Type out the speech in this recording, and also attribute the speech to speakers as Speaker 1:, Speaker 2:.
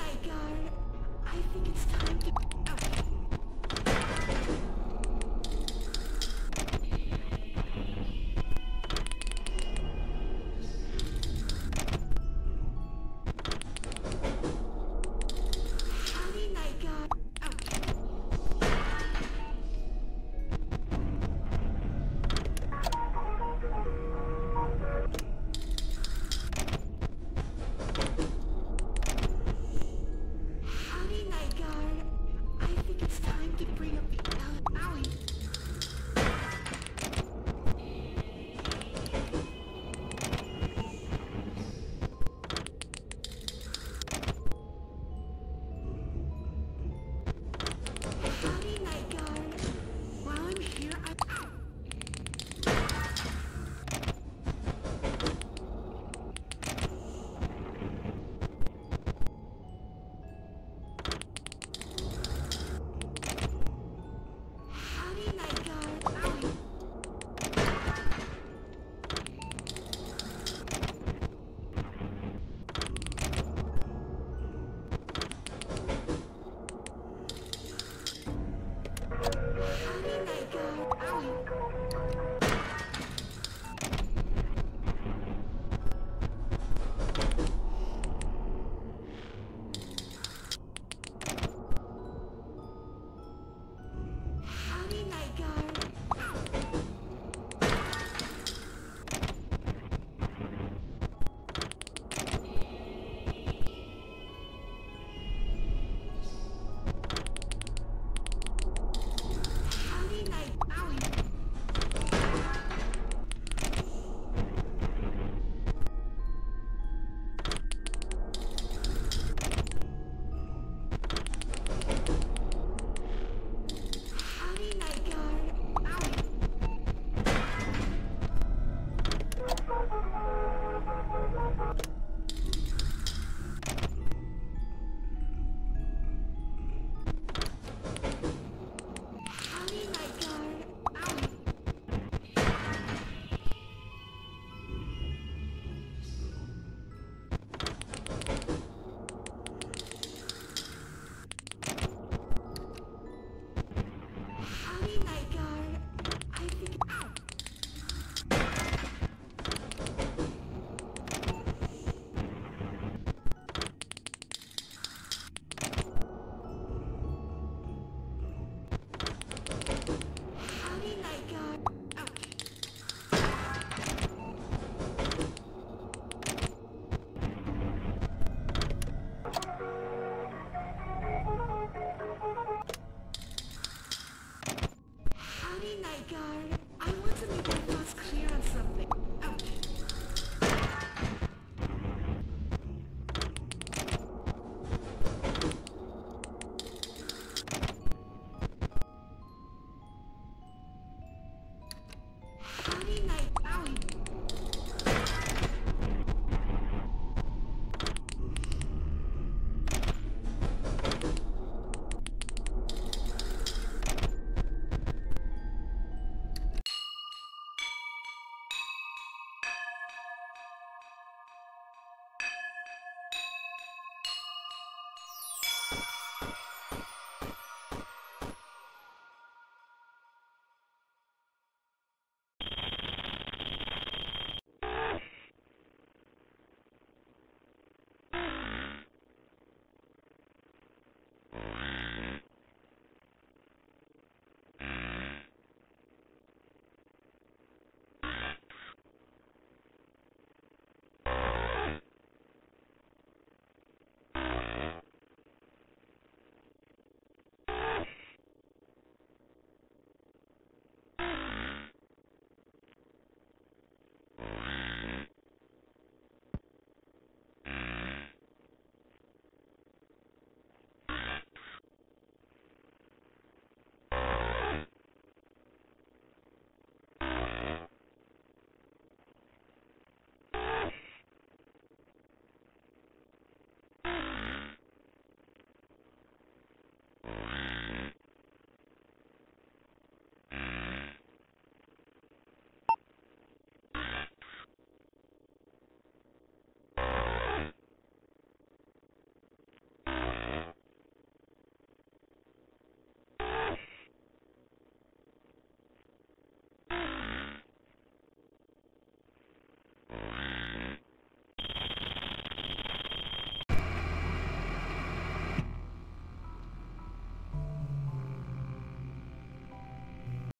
Speaker 1: Night guard. I think it's time to.